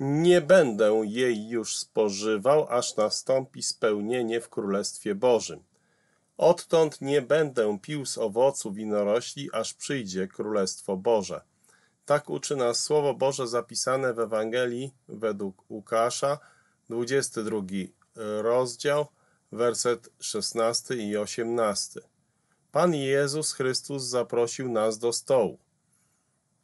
Nie będę jej już spożywał, aż nastąpi spełnienie w Królestwie Bożym. Odtąd nie będę pił z owocu winorośli, aż przyjdzie Królestwo Boże. Tak uczy nas Słowo Boże zapisane w Ewangelii według Łukasza, 22 rozdział, werset 16 i 18. Pan Jezus Chrystus zaprosił nas do stołu.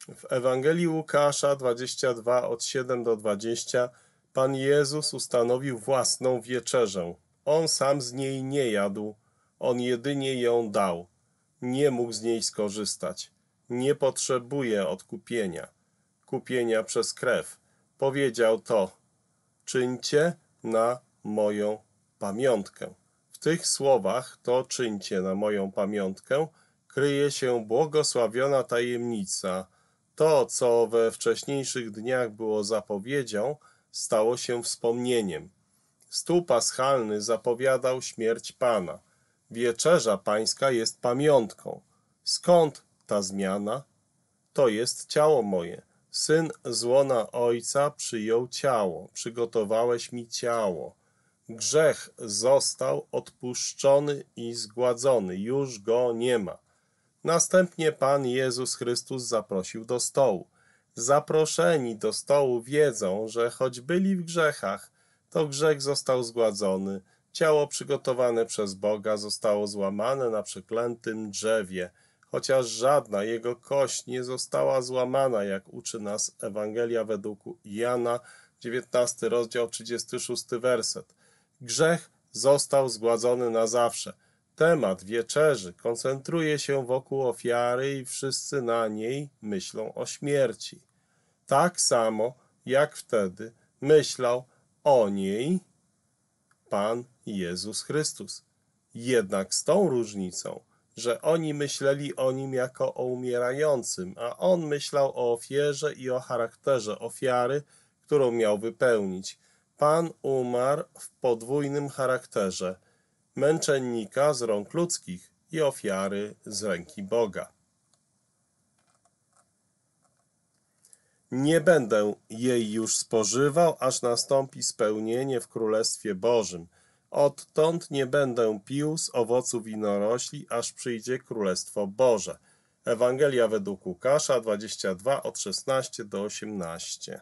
W Ewangelii Łukasza 22 od 7 do 20 Pan Jezus ustanowił własną wieczerzę. On sam z niej nie jadł, on jedynie ją dał. Nie mógł z niej skorzystać. Nie potrzebuje odkupienia, kupienia przez krew. Powiedział to: Czyńcie na moją pamiątkę. W tych słowach to czyńcie na moją pamiątkę kryje się błogosławiona tajemnica. To, co we wcześniejszych dniach było zapowiedzią, stało się wspomnieniem. Stół paschalny zapowiadał śmierć Pana. Wieczerza pańska jest pamiątką. Skąd ta zmiana? To jest ciało moje. Syn z łona ojca przyjął ciało. Przygotowałeś mi ciało. Grzech został odpuszczony i zgładzony. Już go nie ma. Następnie Pan Jezus Chrystus zaprosił do stołu. Zaproszeni do stołu wiedzą, że choć byli w grzechach, to grzech został zgładzony. Ciało przygotowane przez Boga zostało złamane na przeklętym drzewie, chociaż żadna jego kość nie została złamana, jak uczy nas Ewangelia według Jana, 19 rozdział, 36 werset. Grzech został zgładzony na zawsze. Temat wieczerzy koncentruje się wokół ofiary i wszyscy na niej myślą o śmierci. Tak samo jak wtedy myślał o niej Pan Jezus Chrystus. Jednak z tą różnicą, że oni myśleli o nim jako o umierającym, a on myślał o ofierze i o charakterze ofiary, którą miał wypełnić. Pan umarł w podwójnym charakterze męczennika z rąk ludzkich i ofiary z ręki Boga. Nie będę jej już spożywał, aż nastąpi spełnienie w Królestwie Bożym. Odtąd nie będę pił z owocu winorośli, aż przyjdzie Królestwo Boże. Ewangelia według Łukasza 22 od 16 do 18.